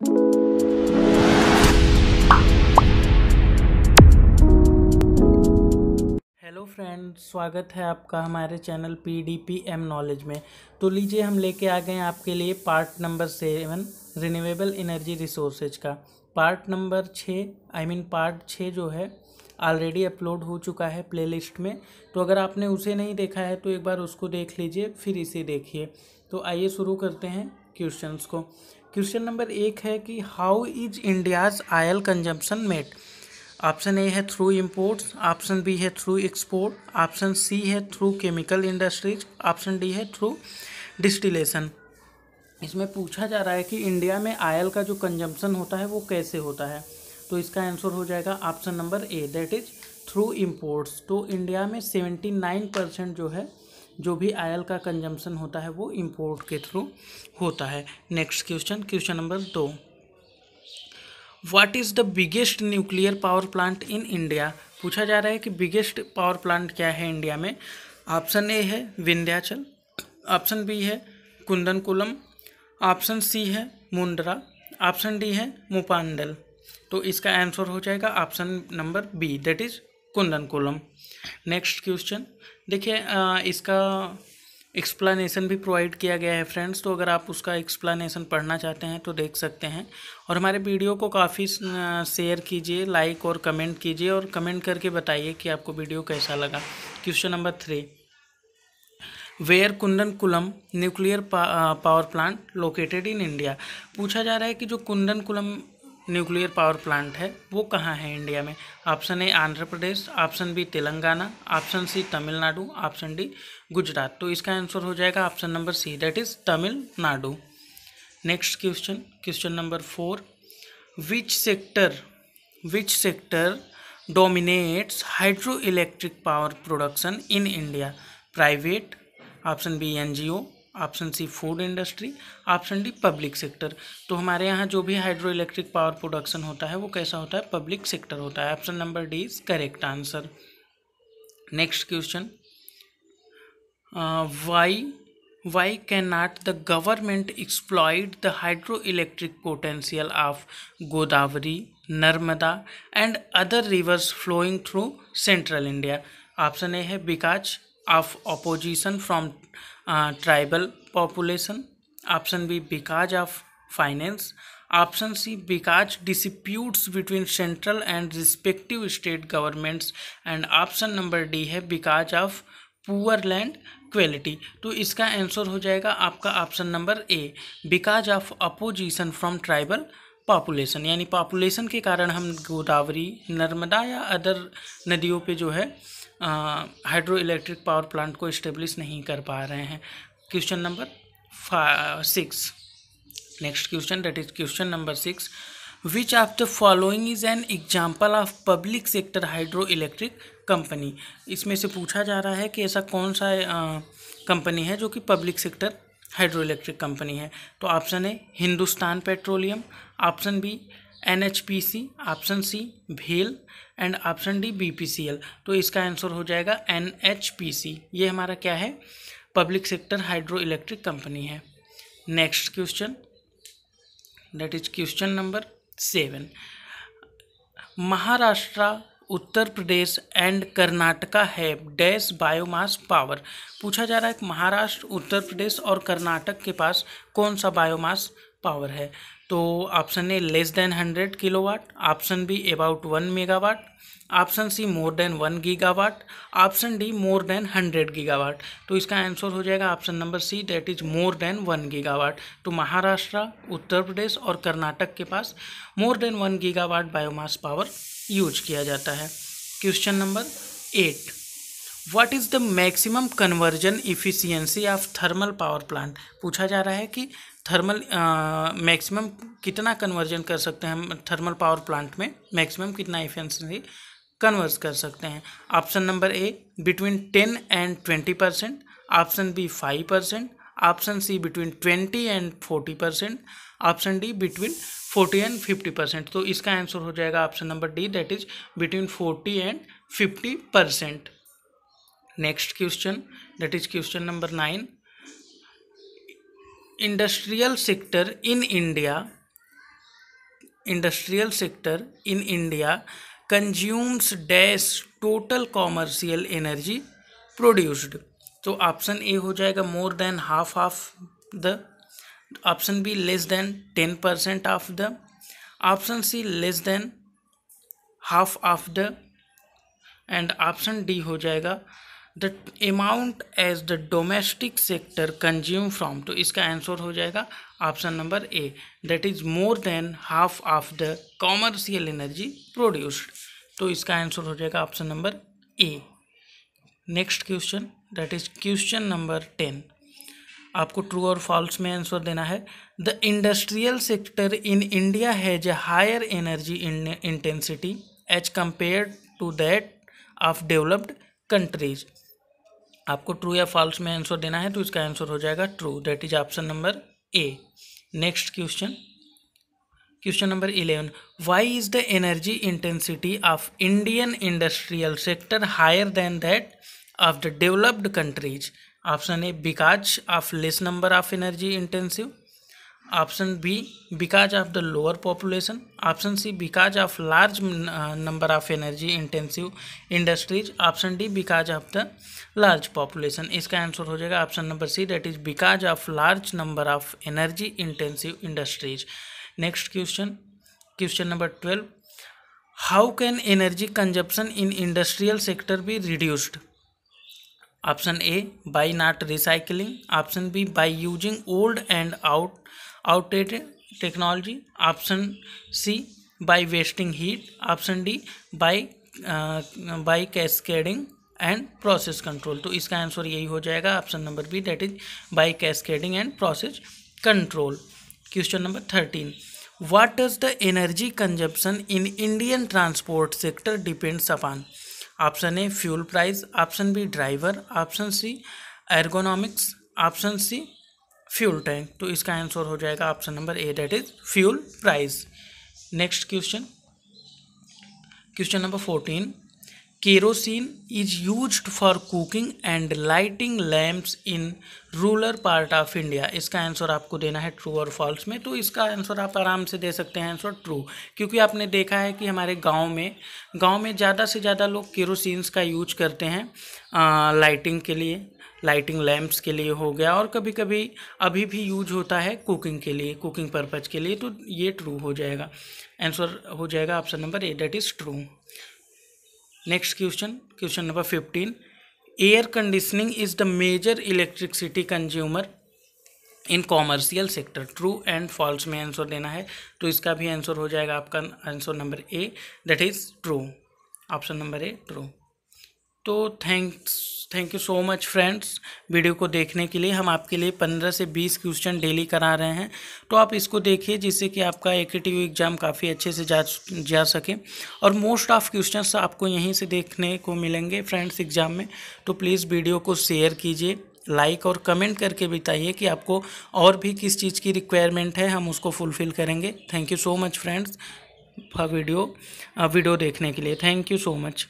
Hello friend स्वागत है आपका हमारे channel P D P M knowledge में। तो लीजिए हम लेके आ गए हैं आपके लिए part number seven renewable energy resources का। पार्ट नंबर छः आई मीन पार्ट छः जो है ऑलरेडी अपलोड हो चुका है प्लेलिस्ट में। तो अगर आपने उसे नहीं देखा है तो एक बार उसको देख लीजिए, फिर इसे देखिए। तो आइए शुरू करते हैं क्वेश्चंस को। क्वेश्चन नंबर एक है कि how is India's oil consumption met option A है थ्रू इम्पोर्ट्स ऑप्शन बी है थ्रू एक्सपोर्ट ऑप्शन सी है through chemical industries option D है थ्रू डिस्टिलेशन इसमें पूछा जा रहा है कि इंडिया में आयल का जो कंजम्पशन होता है वो कैसे होता है? तो इसका आंसर हो जाएगा option number A that is through imports तो इंडिया में सेवेंटी नाइन परसेंट जो है जो भी आयल का कंजम्पशन होता है, वो इम्पोर्ट के थ्रू होता है। नेक्स्ट क्वेश्चन क्वेश्चन नंबर दो। What is the biggest nuclear power plant in India पूछा जा रहा है कि बिगेस्ट पावर प्लांट क्या है इंडिया में। ऑप्शन ए है विंध्याचल ऑप्शन बी है कुंदनकुलम ऑप्शन सी है मुंड्रा ऑप्शन डी है मुपांडल। तो इसका आंसर हो जाएगा option number B that is Kudankulam. Next question देखिए इसका एक्सप्लानेशन भी प्रोवाइड किया गया है फ्रेंड्स तो अगर आप उसका एक्सप्लानेशन पढ़ना चाहते हैं तो देख सकते हैं। और हमारे वीडियो को काफ़ी शेयर कीजिए लाइक और कमेंट कीजिए और कमेंट करके बताइए कि आपको वीडियो कैसा लगा। Question number three where Kudankulam nuclear power plant located in India पूछा जा रहा है कि जो Kudankulam nuclear power plant है, वो कहाँ है इंडिया में? Option A, Andhra Pradesh, option B, Telangana, option C, Tamil Nadu, option D, Gujarat. तो इसका आंसर हो जाएगा option number C that is Tamil Nadu. Next question question number four which sector which sector dominates hydro electric power production in India private option B N option C food industry, option D public sector. तो हमारे यहाँ जो भी हाइड्रो electric power प्रोडक्शन होता है, वो कैसा होता है? पब्लिक सेक्टर होता है। Option number D is correct answer. Next question. Why why can not the government exploited the hydro electric potential of Godavari Narmada and other rivers flowing through central India option A है because of opposition from tribal population option B because of finance option C because disputes between central and respective state governments and option number D है because of poor land quality तो इसका answer हो जाएगा आपका option number A because of opposition from tribal population यानी population के कारण हम गोदावरी, नर्मदा या अदर नदियों पे जो है हाइड्रो इलेक्ट्रिक पावर प्लांट को इस्टेब्लिश नहीं कर पा रहे हैं। Question number six next question that is question number six which of the following is an example of public sector hydro electric company इसमें से पूछा जा रहा है कि ऐसा कौन सा कंपनी है जो कि public sector hydro electric company है। तो option A Hindustan Petroleum option B N H P C option C, भेल and option D B P C L तो इसका आंसर हो जाएगा एन एच पी सी ये हमारा क्या है? Public sector hydro electric company है। Next question. That is question number seven Maharashtra, Uttar Pradesh and Karnataka है डैश बायोमास पावर। पूछा जा रहा है कि महाराष्ट्र, उत्तर प्रदेश और कर्नाटक के पास कौन सा बायोमास पावर है? तो option A less than hundred kilowatt option B about one megawatt option C more than one gigawatt option D more than hundred gigawatt तो इसका आंसर हो जाएगा option number C that is more than one gigawatt तो महाराष्ट्र, उत्तर प्रदेश और कर्नाटक के पास more than one gigawatt biomass power use किया जाता है। Question number eight what is the maximum conversion efficiency of thermal power plant पूछा जा रहा है कि थर्मल मैक्सिमम कितना कन्वर्जन कर सकते हैं हम? थर्मल पावर प्लांट में मैक्सिमम कितना इफिशियंसी कन्वर्स कर सकते हैं? Option number A between ten and twenty percent option B five percent option C between twenty and forty percent option D between forty and fifty percent तो इसका answer हो जाएगा option number D that is between forty and fifty percent next question that is question number nine industrial sector in India industrial sector in India consumes dash total commercial energy produced तो option A हो जाएगा more than half of the option B less than ten percent of the option C less than half of the and option D हो जाएगा the amount as the domestic sector consume from तो इसका answer हो जाएगा option number A that is more than half of the commercial energy produced तो इसका answer हो जाएगा option number A next question that is question number ten आपको true और फॉल्स में आंसर देना है। The industrial sector in India has a higher energy intensity as compare to that of developed countries आपको true या false में answer देना है तो इसका आंसर हो जाएगा true that is option number A next question question number eleven why is the energy intensity of Indian industrial sector higher than that of the developed countries option A because of less number of energy intensive b because of the lower population. Option c because of large uh, number of energy intensive industries. Option d because of the large population. इसका answer हो जाएगा option number C that is because of large number of energy intensive industries next question question number twelve how can energy consumption in industrial sector be reduced option A by not recycling option B by using old and out outdated technology option C by wasting heat option D by by cascading and process control तो इसका answer यही हो जाएगा option number B that is by cascading and process control question number thirteen what is the energy consumption in Indian transport sector depends upon option A fuel price option B driver option C ergonomics option C fuel tank. तो इसका answer हो जाएगा option number A that is fuel price. Next question question number fourteen kerosene is use for cooking and lighting lamps in rural part of India इसका answer आपको देना है true और false में। तो इसका आंसर आप आराम से दे सकते हैं आंसर ट्रू क्योंकि आपने देखा है कि हमारे गाँव में गाँव में ज़्यादा से ज़्यादा लोग केरोसिन्स का यूज़ करते हैं लाइटिंग के लिए। लाइटिंग लैम्प्स के लिए हो गया और कभी कभी अभी भी यूज़ होता है कुकिंग के लिए, कुकिंग पर्पज़ के लिए तो ये ट्रू हो जाएगा। आंसर हो जाएगा option number A that is true next question question number fifteen air conditioning is the major electricity consumer in commercial sector true and false में आंसर देना है तो इसका भी आंसर हो जाएगा आपका answer number A that is true option number A true तो thanks thank you so much friends video को देखने के लिए हम आपके लिए पंद्रह से बीस क्वेश्चन डेली करा रहे हैं। तो आप इसको देखिए, जिससे कि आपका ए एग्ज़ाम काफ़ी अच्छे से जा जा सके। और मोस्ट ऑफ़ क्वेश्चंस आपको यहीं से देखने को मिलेंगे फ्रेंड्स एग्ज़ाम में। तो प्लीज़ वीडियो को शेयर कीजिए लाइक और कमेंट करके बताइए कि आपको और भी किस चीज़ की रिक्वायरमेंट है, हम उसको फुलफ़िल करेंगे। Thank you so much friends for video video देखने के लिए। Thank you so much